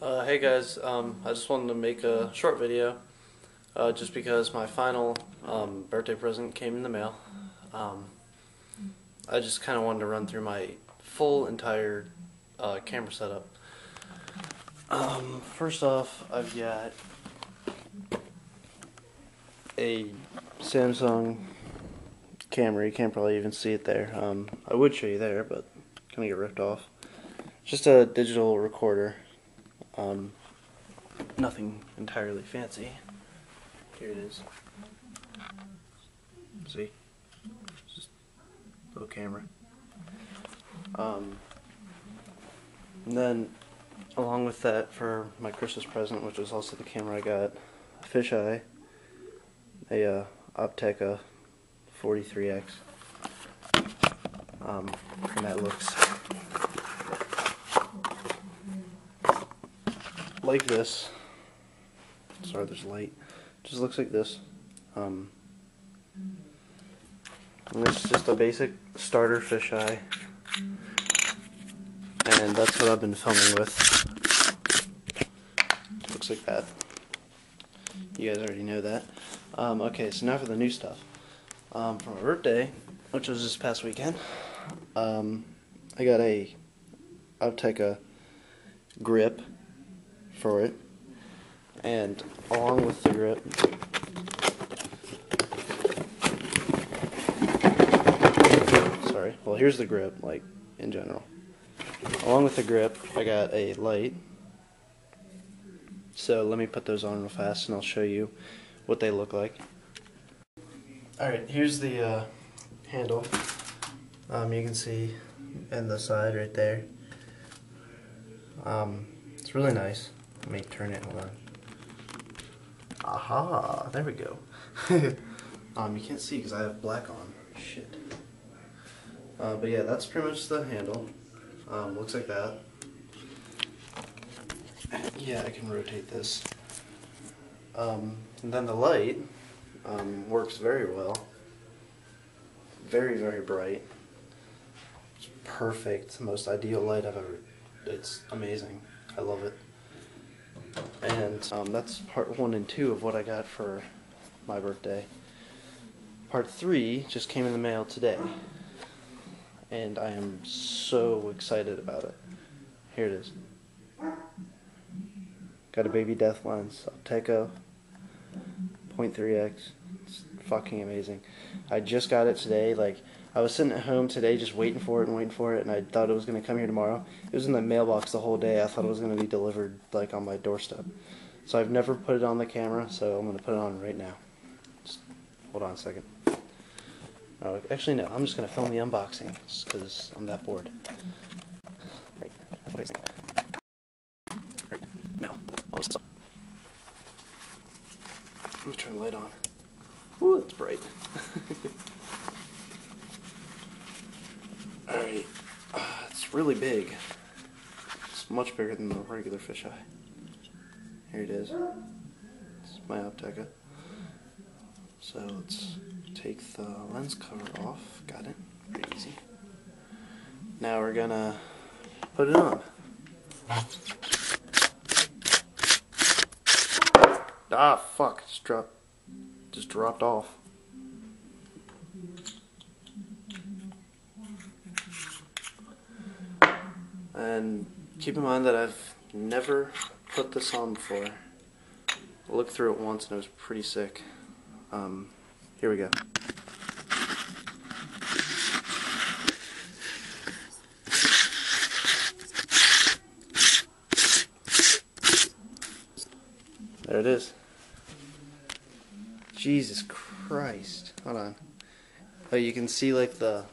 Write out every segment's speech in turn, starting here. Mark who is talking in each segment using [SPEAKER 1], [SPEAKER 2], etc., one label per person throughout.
[SPEAKER 1] Uh, hey guys, um, I just wanted to make a short video uh, just because my final um, birthday present came in the mail. Um, I just kind of wanted to run through my full entire uh, camera setup. Um, first off, I've got a Samsung camera. You can't probably even see it there. Um, I would show you there, but gonna get ripped off. Just a digital recorder. Um, nothing entirely fancy. Here it is. See? Just little camera. Um, and then, along with that, for my Christmas present, which was also the camera I got, a fisheye, a uh, Opteka 43X. Um, and that looks like this. Sorry, there's light. Just looks like this. Um, this is just a basic starter fisheye. And that's what I've been filming with. Looks like that. You guys already know that. Um, okay, so now for the new stuff. Um, for my birthday, which was this past weekend, um, I got a grip for it. And along with the grip, sorry, well here's the grip, like, in general. Along with the grip, I got a light. So let me put those on real fast and I'll show you what they look like. Alright, here's the uh, handle. Um, you can see in the side right there. Um, it's really nice. Let me turn it, hold on. Aha, there we go. um, you can't see because I have black on. Shit. Uh, but yeah, that's pretty much the handle. Um, looks like that. Yeah, I can rotate this. Um, and then the light um, works very well. Very, very bright. It's perfect. The most ideal light I've ever. It's amazing. I love it. And um, that's part one and two of what I got for my birthday. Part three just came in the mail today. And I am so excited about it. Here it is. Got a baby death lens, Opteka 0.3x. It's fucking amazing. I just got it today. Like, I was sitting at home today just waiting for it and waiting for it, and I thought it was going to come here tomorrow. It was in the mailbox the whole day. I thought it was going to be delivered, like, on my doorstep. So I've never put it on the camera, so I'm going to put it on right now. Just hold on a second. Oh, actually, no. I'm just going to film the unboxing, just because I'm that bored. Right. Right. No. Oh, me turn the light on. Ooh, that's bright. Alright. Uh, it's really big. It's much bigger than the regular fisheye. Here it is. It's my Opteka. So let's take the lens cover off. Got it. Pretty easy. Now we're gonna put it on. Ah, fuck. Just dropped. Just dropped off. And keep in mind that I've never put this on before. I looked through it once and it was pretty sick. Um, here we go. There it is. Jesus Christ. Hold on. Oh, you can see like the.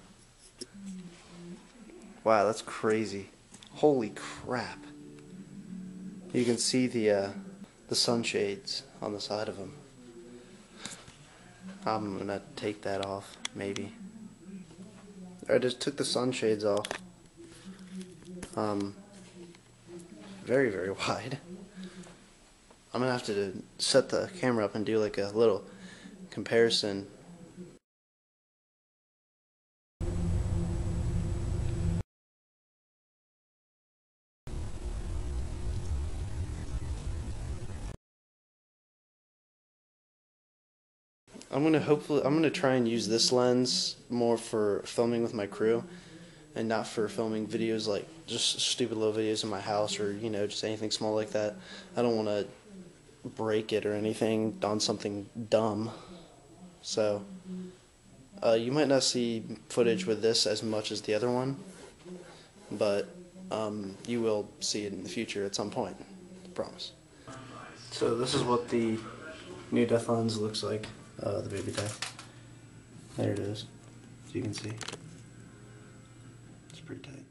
[SPEAKER 1] Wow, that's crazy. Holy crap. You can see the uh, the sunshades on the side of them. I'm gonna take that off, maybe. I just took the sunshades off. Um, very, very wide. I'm gonna have to set the camera up and do like a little comparison I'm gonna hopefully I'm gonna try and use this lens more for filming with my crew, and not for filming videos like just stupid little videos in my house or you know just anything small like that. I don't want to break it or anything on something dumb. So uh, you might not see footage with this as much as the other one, but um, you will see it in the future at some point. I promise. So this is what the new death lens looks like. Uh, the baby death. There it is. As you can see, it's pretty tight.